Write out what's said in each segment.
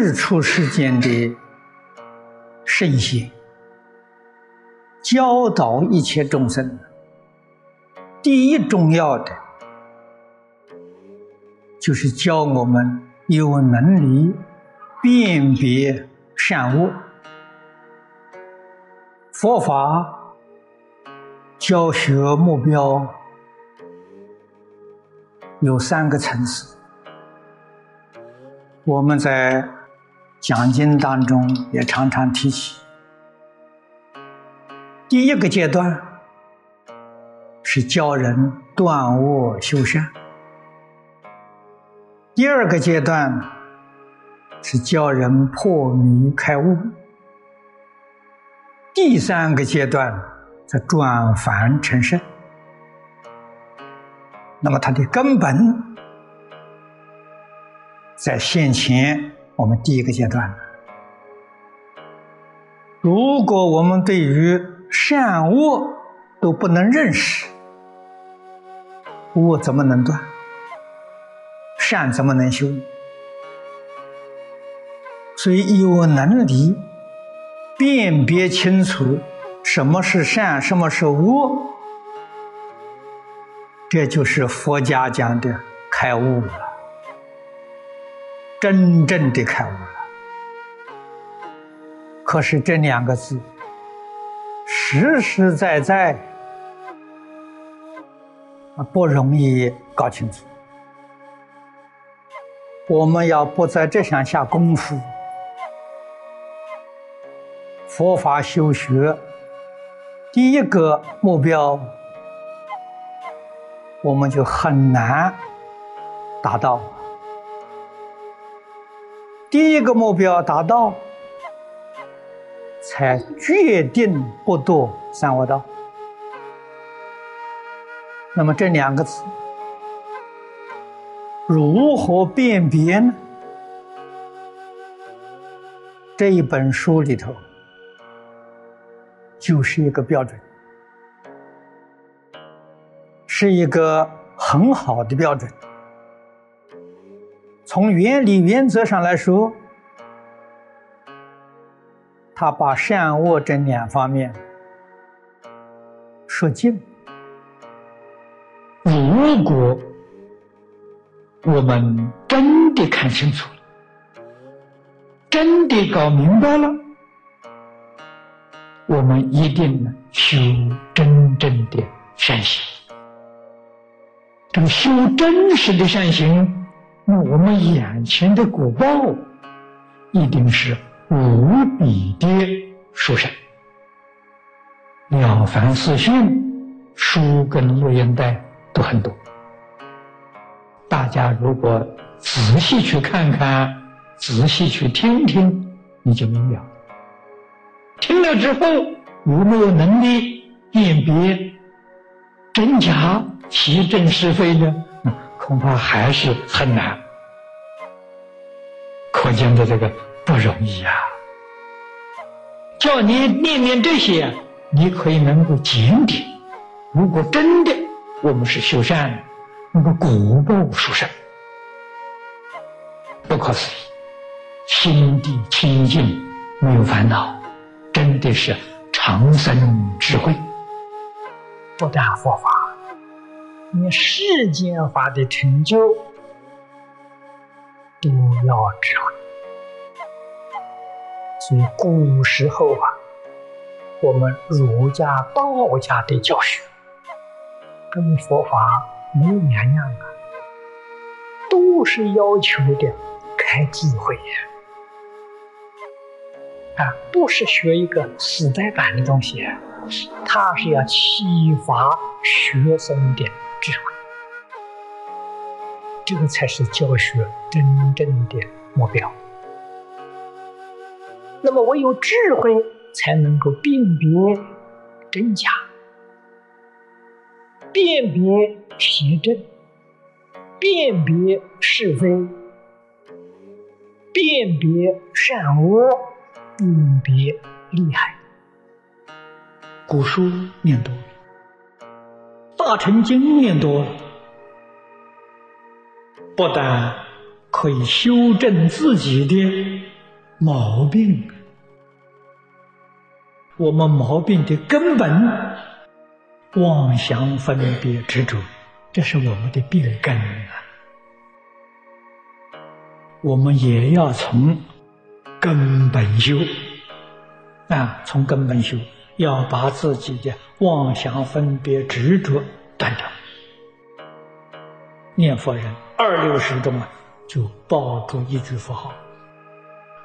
世出世间的圣贤，教导一切众生，第一重要的就是教我们有能力辨别善恶。佛法教学目标有三个层次。我们在讲经当中也常常提起，第一个阶段是教人断恶修善，第二个阶段是教人破迷开悟，第三个阶段则转凡成圣。那么它的根本。在现前，我们第一个阶段，如果我们对于善恶都不能认识，恶怎么能断？善怎么能修？所以有能力辨别清楚什么是善，什么是恶，这就是佛家讲的开悟了。真正的开悟了，可是这两个字实实在在不容易搞清楚。我们要不在这上下功夫，佛法修学第一个目标，我们就很难达到。第一个目标达到，才决定不堕三恶道。那么这两个字如何辨别呢？这一本书里头就是一个标准，是一个很好的标准。从原理原则上来说，他把善恶这两方面说尽。如果我们真的看清楚了，真的搞明白了，我们一定修真正的善行。这个修真实的善行。那我们眼前的果报一定是无比的殊胜。《了凡四训》书跟录音带都很多，大家如果仔细去看看，仔细去听听，你就明了。听了之后有没有能力辨别真假、其正是非呢？恐怕还是很难，可见的这个不容易啊！叫你念念这些，你可以能够检点。如果真的我们是修善，那个果报殊胜，不可思议，心地清净，没有烦恼，真的是长生智慧，不但佛法。你世间法的成就都要智慧，所以古时候啊，我们儒家、道家的教学跟佛法没有两样啊，都是要求的开智慧呀，啊，不是学一个死呆板的东西，它是要启发学生的。智慧，这个才是教学真正的目标。那么，唯有智慧才能够辨别真假，辨别邪正，辨别是非，辨别善恶，辨别厉害。古书念多。大乘经念多了，不但可以修正自己的毛病。我们毛病的根本，妄想分别执着，这是我们的病根啊！我们也要从根本修啊，从根本修，要把自己的妄想分别执着断掉。念佛人二六时中啊，就抱住一句佛号：“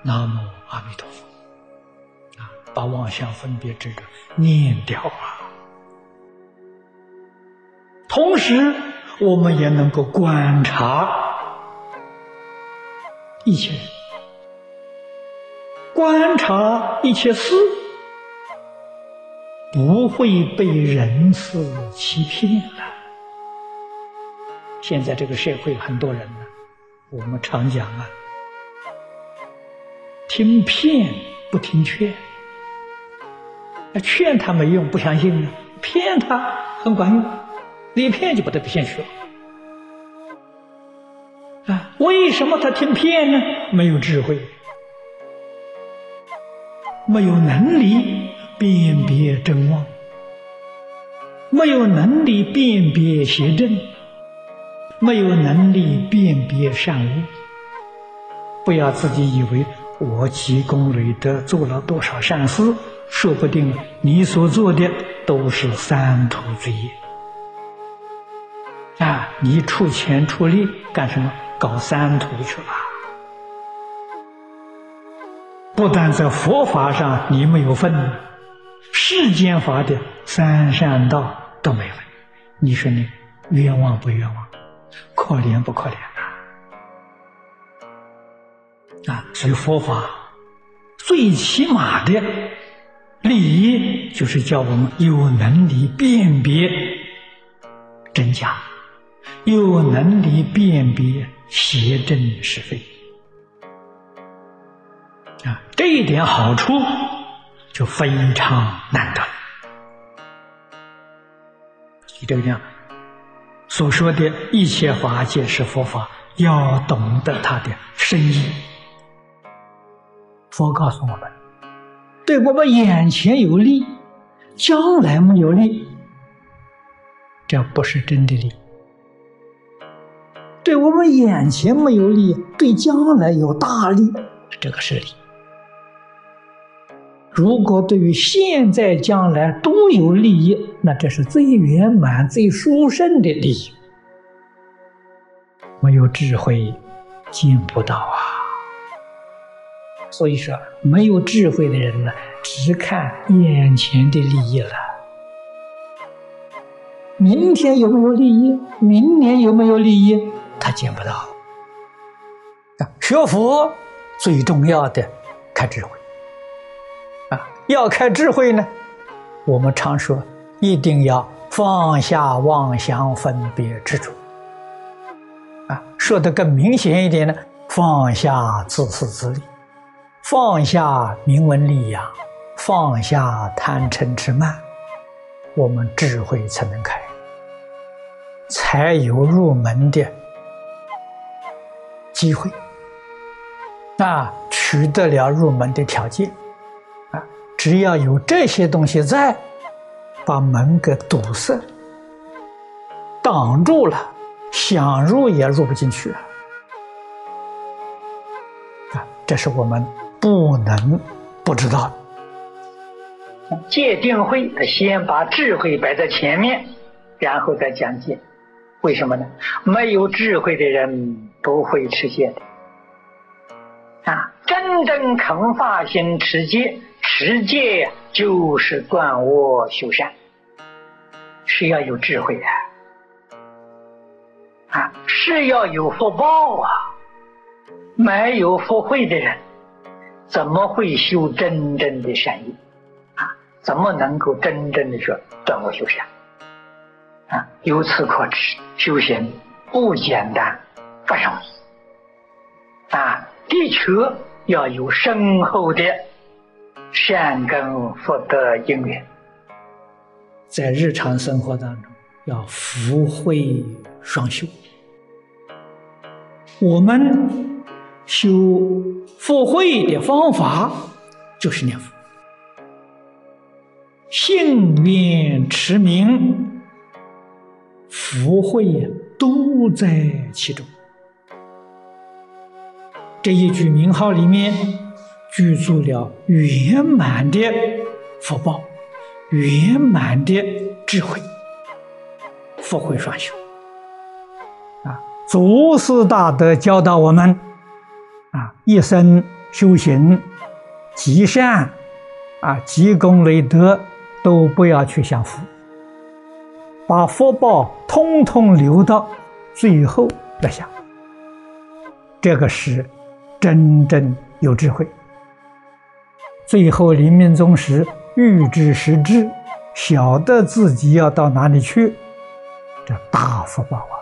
南无阿弥陀佛。”啊把妄想分别执着念掉啊！同时，我们也能够观察一切人，观察一切事，不会被人事欺骗了。现在这个社会，很多人呢，我们常讲啊，听骗不听劝。劝他没用，不相信呢；骗他很管用，你骗就不得不信去了。啊，为什么他听骗呢？没有智慧，没有能力辨别真妄，没有能力辨别邪正，没有能力辨别善恶。不要自己以为我积功累德，做了多少善事。说不定你所做的都是三途之业啊！你出钱出力干什么？搞三途去了。不但在佛法上你没有份，世间法的三善道都没了。你说你冤枉不冤枉？可怜不可怜啊？啊！所以佛法最起码的。利益就是叫我们有能力辨别真假，有能力辨别邪正是非啊，这一点好处就非常难得。你这个样所说的一切法皆是佛法，要懂得它的深意。佛告诉我们。对我们眼前有利，将来没有利，这不是真的利。对我们眼前没有利，对将来有大利，这个是利。如果对于现在、将来都有利益，那这是最圆满、最殊胜的利益。没有智慧，见不到啊。所以说，没有智慧的人呢，只看眼前的利益了。明天有没有利益？明年有没有利益？他见不到。啊，学佛最重要的看智慧。要开智慧呢，我们常说一定要放下妄想分别执着。啊，说的更明显一点呢，放下自私自利。放下名闻利养，放下贪嗔痴慢，我们智慧才能开，才有入门的机会，啊，取得了入门的条件，只要有这些东西在，把门给堵塞、挡住了，想入也入不进去啊，这是我们。不能不知道，戒定慧，他先把智慧摆在前面，然后再讲戒。为什么呢？没有智慧的人不会持戒的。啊，真正肯发心持戒，持戒就是断恶修善，是要有智慧的。啊，是要有福报啊，没有福慧的人。怎么会修真正的善业啊？怎么能够真正的说断恶修善啊？由此可知，修行不简单，不容易啊！的确要有深厚的善根福德因缘，在日常生活当中要福慧双修。我们修福慧的方法就是念佛，信愿持名，福慧都在其中。这一句名号里面具足了圆满的福报，圆满的智慧，福慧双修。啊，祖师大德教导我们。啊，一生修行积善，啊，积功累德，都不要去享福，把福报通通留到最后来享。这个是真正有智慧。最后临命终时，预知时至，晓得自己要到哪里去，这大福报啊！